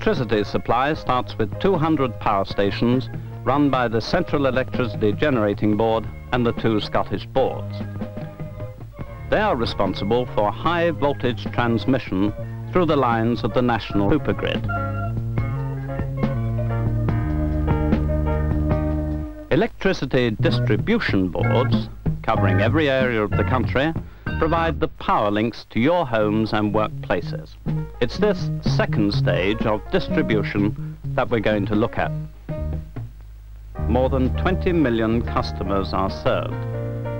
Electricity supply starts with 200 power stations run by the Central Electricity Generating Board and the two Scottish boards. They are responsible for high voltage transmission through the lines of the national supergrid. Electricity distribution boards, covering every area of the country, provide the power links to your homes and workplaces. It's this second stage of distribution that we're going to look at. More than 20 million customers are served,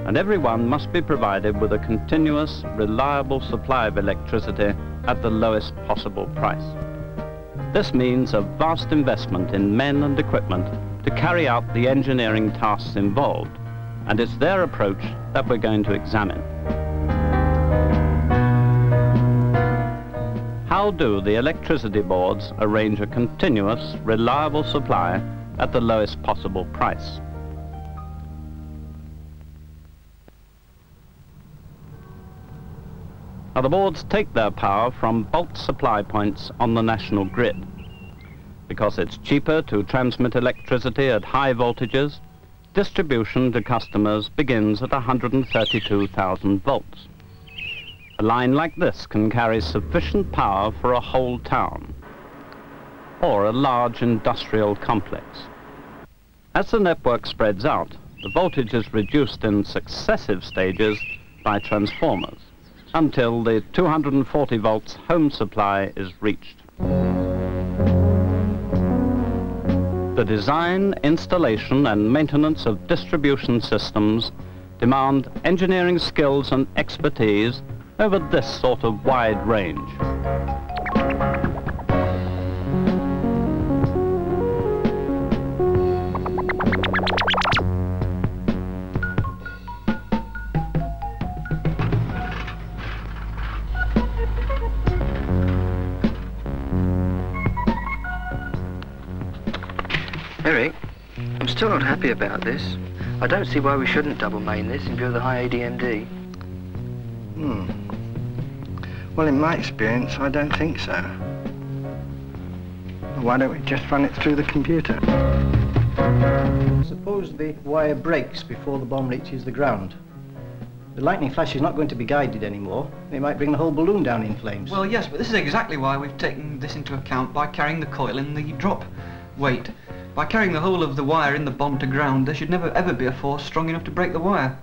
and everyone must be provided with a continuous, reliable supply of electricity at the lowest possible price. This means a vast investment in men and equipment to carry out the engineering tasks involved, and it's their approach that we're going to examine. How do the electricity boards arrange a continuous, reliable supply at the lowest possible price? Now the boards take their power from bulk supply points on the national grid. Because it's cheaper to transmit electricity at high voltages, distribution to customers begins at 132,000 volts. A line like this can carry sufficient power for a whole town or a large industrial complex. As the network spreads out, the voltage is reduced in successive stages by transformers until the 240 volts home supply is reached. The design, installation and maintenance of distribution systems demand engineering skills and expertise over this sort of wide range. Eric, I'm still not happy about this. I don't see why we shouldn't double main this in view of the high ADMD. Hmm. Well, in my experience, I don't think so. Why don't we just run it through the computer? Suppose the wire breaks before the bomb reaches the ground. The lightning flash is not going to be guided anymore. It might bring the whole balloon down in flames. Well, yes, but this is exactly why we've taken this into account by carrying the coil in the drop weight. By carrying the whole of the wire in the bomb to ground, there should never ever be a force strong enough to break the wire.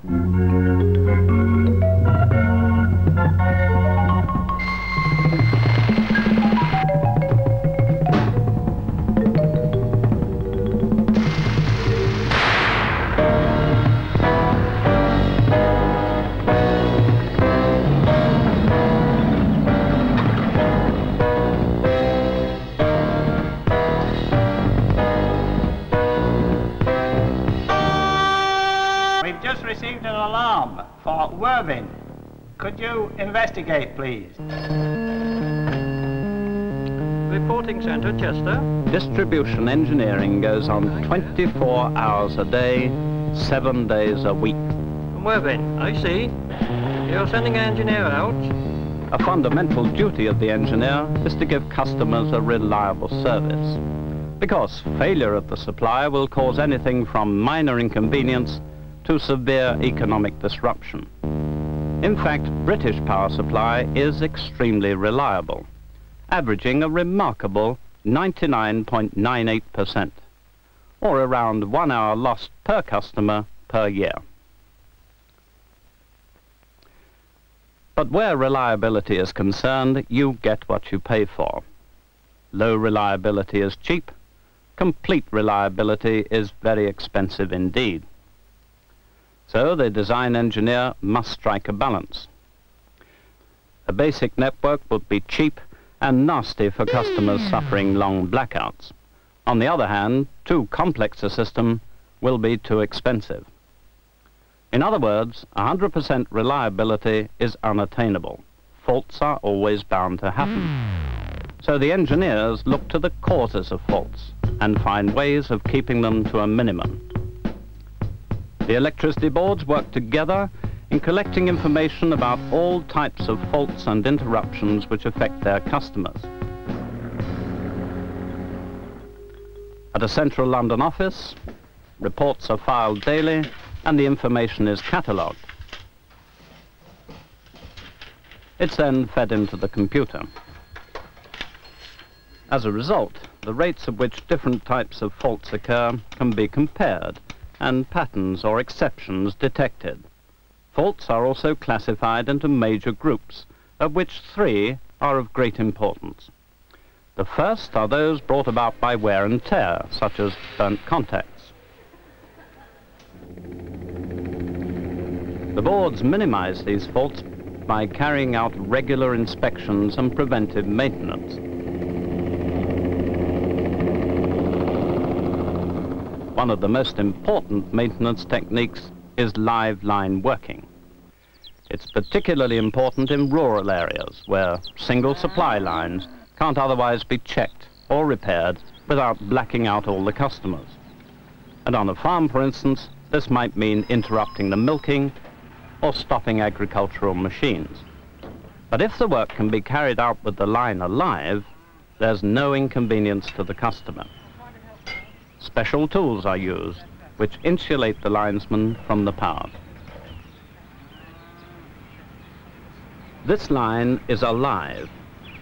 We've just received an alarm for Worthing. Could you investigate, please? Reporting centre, Chester. Distribution engineering goes on 24 hours a day, seven days a week. From Worthing, I see. You're sending an engineer out? A fundamental duty of the engineer is to give customers a reliable service. Because failure of the supply will cause anything from minor inconvenience to severe economic disruption. In fact, British power supply is extremely reliable, averaging a remarkable 99.98%, or around one hour lost per customer per year. But where reliability is concerned, you get what you pay for. Low reliability is cheap. Complete reliability is very expensive indeed. So the design engineer must strike a balance. A basic network would be cheap and nasty for customers hmm. suffering long blackouts. On the other hand, too complex a system will be too expensive. In other words, 100% reliability is unattainable. Faults are always bound to happen. Hmm. So the engineers look to the causes of faults and find ways of keeping them to a minimum. The electricity boards work together in collecting information about all types of faults and interruptions which affect their customers. At a central London office, reports are filed daily and the information is catalogued. It's then fed into the computer. As a result, the rates at which different types of faults occur can be compared and patterns or exceptions detected. Faults are also classified into major groups, of which three are of great importance. The first are those brought about by wear and tear, such as burnt contacts. The boards minimize these faults by carrying out regular inspections and preventive maintenance. One of the most important maintenance techniques is live line working. It's particularly important in rural areas where single supply lines can't otherwise be checked or repaired without blacking out all the customers. And on a farm, for instance, this might mean interrupting the milking or stopping agricultural machines. But if the work can be carried out with the line alive, there's no inconvenience to the customer. Special tools are used which insulate the linesman from the power. This line is alive,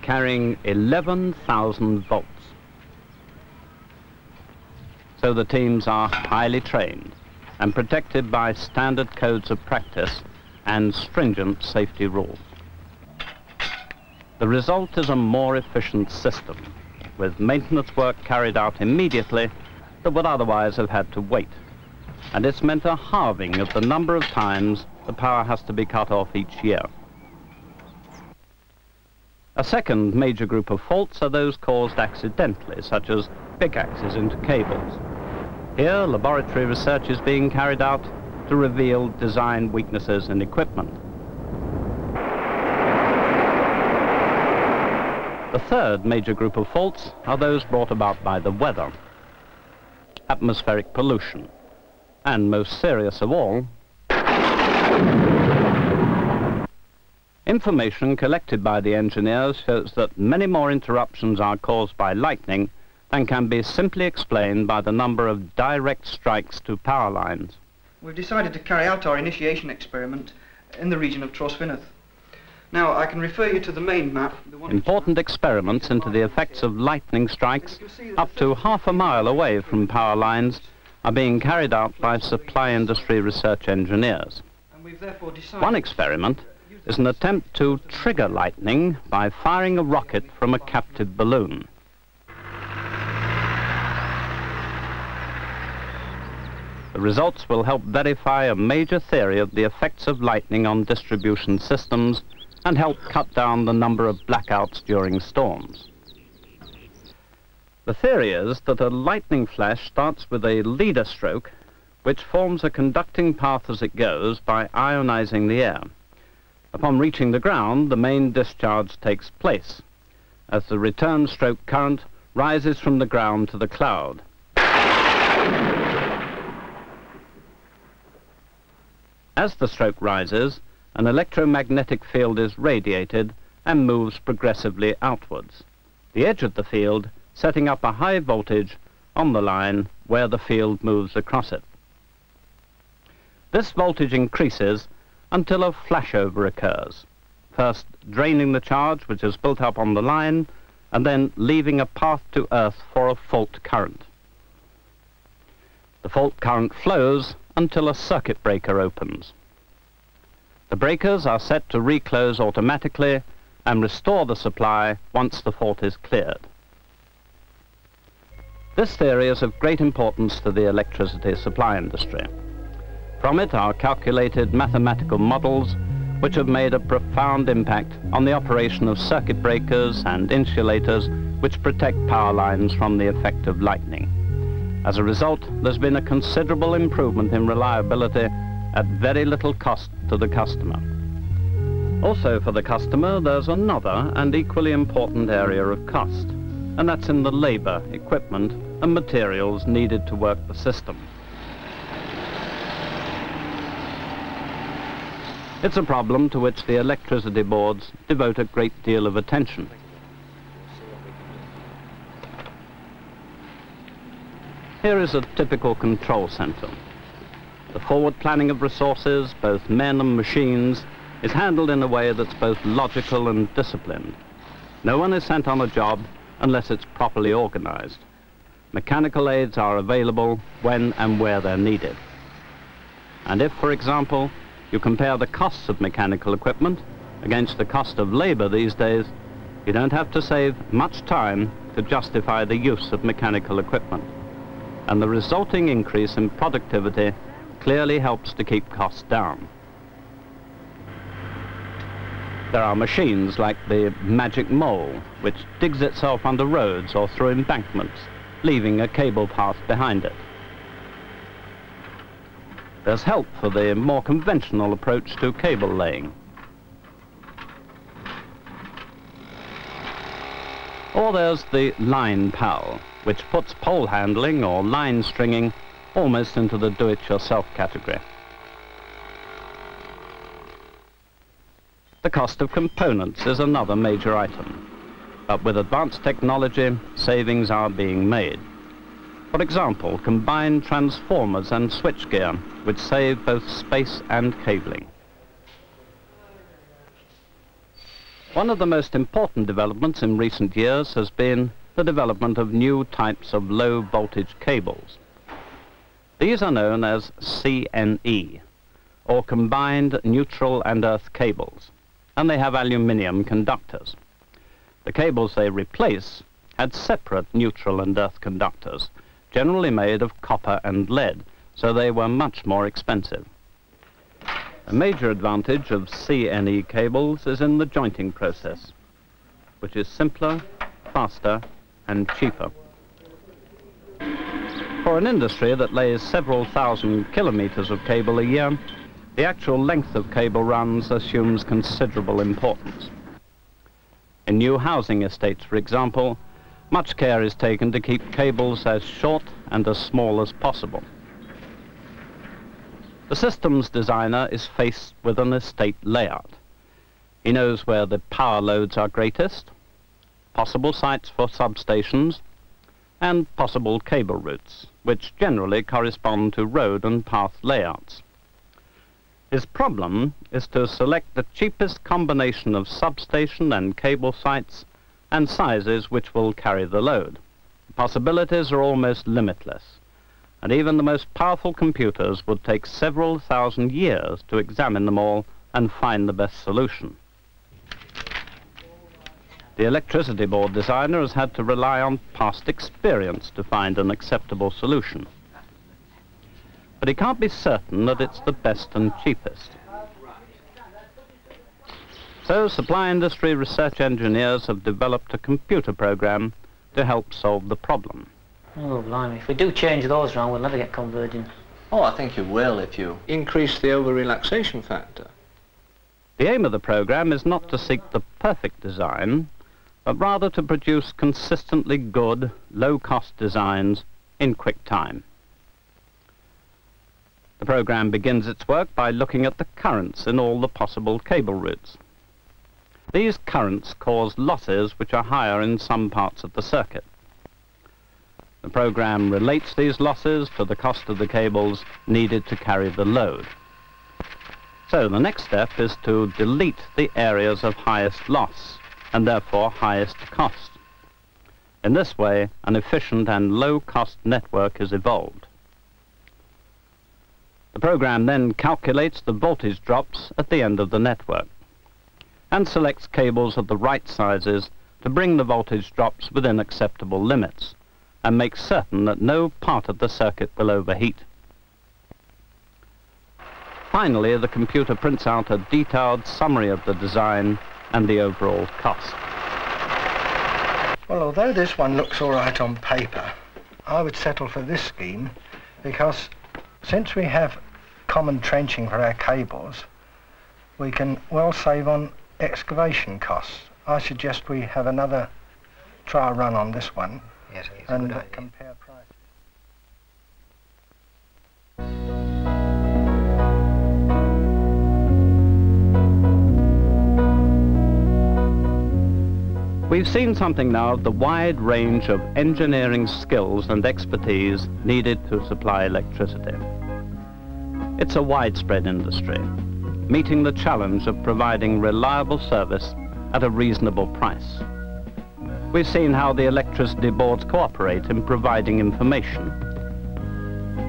carrying 11,000 volts. So the teams are highly trained and protected by standard codes of practice and stringent safety rules. The result is a more efficient system, with maintenance work carried out immediately that would otherwise have had to wait and it's meant a halving of the number of times the power has to be cut off each year. A second major group of faults are those caused accidentally, such as pickaxes into cables. Here, laboratory research is being carried out to reveal design weaknesses in equipment. The third major group of faults are those brought about by the weather. Atmospheric pollution and most serious of all, information collected by the engineers shows that many more interruptions are caused by lightning than can be simply explained by the number of direct strikes to power lines. We've decided to carry out our initiation experiment in the region of Trawsfynydd. Now, I can refer you to the main map. The Important experiments into the effects of lightning strikes up to half a mile away from power lines are being carried out by supply industry research engineers. One experiment is an attempt to trigger lightning by firing a rocket from a captive balloon. The results will help verify a major theory of the effects of lightning on distribution systems and help cut down the number of blackouts during storms. The theory is that a lightning flash starts with a leader stroke, which forms a conducting path as it goes by ionizing the air. Upon reaching the ground, the main discharge takes place, as the return stroke current rises from the ground to the cloud. As the stroke rises, an electromagnetic field is radiated and moves progressively outwards. The edge of the field setting up a high voltage on the line where the field moves across it. This voltage increases until a flashover occurs, first draining the charge which is built up on the line and then leaving a path to earth for a fault current. The fault current flows until a circuit breaker opens. The breakers are set to reclose automatically and restore the supply once the fault is cleared. This theory is of great importance to the electricity supply industry. From it are calculated mathematical models which have made a profound impact on the operation of circuit breakers and insulators which protect power lines from the effect of lightning. As a result, there's been a considerable improvement in reliability at very little cost to the customer. Also for the customer, there's another and equally important area of cost and that's in the labour, equipment and materials needed to work the system. It's a problem to which the electricity boards devote a great deal of attention. Here is a typical control center. The forward planning of resources, both men and machines, is handled in a way that's both logical and disciplined. No one is sent on a job unless it's properly organized. Mechanical aids are available when and where they're needed. And if, for example, you compare the costs of mechanical equipment against the cost of labor these days, you don't have to save much time to justify the use of mechanical equipment. And the resulting increase in productivity clearly helps to keep costs down. There are machines like the Magic Mole, which digs itself under roads or through embankments, leaving a cable path behind it. There's help for the more conventional approach to cable laying. Or there's the line pal, which puts pole handling or line stringing almost into the do-it-yourself category. The cost of components is another major item. But with advanced technology, savings are being made. For example, combined transformers and switchgear, which save both space and cabling. One of the most important developments in recent years has been the development of new types of low voltage cables. These are known as CNE, or combined neutral and earth cables, and they have aluminium conductors. The cables they replace had separate neutral and earth conductors, generally made of copper and lead, so they were much more expensive. A major advantage of CNE cables is in the jointing process, which is simpler, faster, and cheaper. For an industry that lays several thousand kilometers of cable a year, the actual length of cable runs assumes considerable importance. In new housing estates, for example, much care is taken to keep cables as short and as small as possible. The systems designer is faced with an estate layout. He knows where the power loads are greatest, possible sites for substations, and possible cable routes, which generally correspond to road and path layouts. His problem is to select the cheapest combination of substation and cable sites and sizes which will carry the load. The possibilities are almost limitless and even the most powerful computers would take several thousand years to examine them all and find the best solution. The electricity board designer has had to rely on past experience to find an acceptable solution. But he can't be certain that it's the best and cheapest. So supply industry research engineers have developed a computer program to help solve the problem. Oh, blimey. If we do change those around, we'll never get converging. Oh, I think you will if you increase the over-relaxation factor. The aim of the program is not to seek the perfect design, but rather to produce consistently good, low-cost designs in quick time. The program begins its work by looking at the currents in all the possible cable routes. These currents cause losses which are higher in some parts of the circuit. The program relates these losses to the cost of the cables needed to carry the load. So the next step is to delete the areas of highest loss and therefore highest cost. In this way, an efficient and low-cost network is evolved. The program then calculates the voltage drops at the end of the network and selects cables of the right sizes to bring the voltage drops within acceptable limits and make certain that no part of the circuit will overheat. Finally, the computer prints out a detailed summary of the design and the overall cost. Well, although this one looks all right on paper, I would settle for this scheme because since we have common trenching for our cables, we can well save on excavation costs. I suggest we have another trial run on this one Yes, and a good idea. compare We've seen something now of the wide range of engineering skills and expertise needed to supply electricity. It's a widespread industry, meeting the challenge of providing reliable service at a reasonable price. We've seen how the electricity boards cooperate in providing information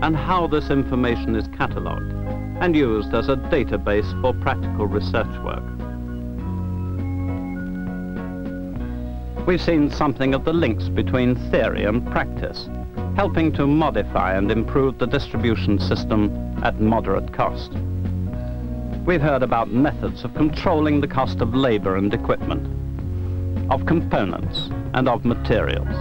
and how this information is catalogued and used as a database for practical research work. We've seen something of the links between theory and practice, helping to modify and improve the distribution system at moderate cost. We've heard about methods of controlling the cost of labor and equipment, of components and of materials.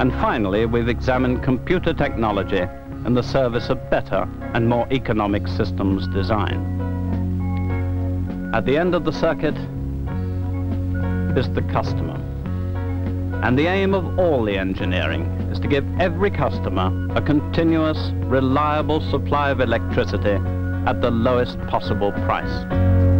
And finally, we've examined computer technology in the service of better and more economic systems design. At the end of the circuit is the customer. And the aim of all the engineering is to give every customer a continuous, reliable supply of electricity at the lowest possible price.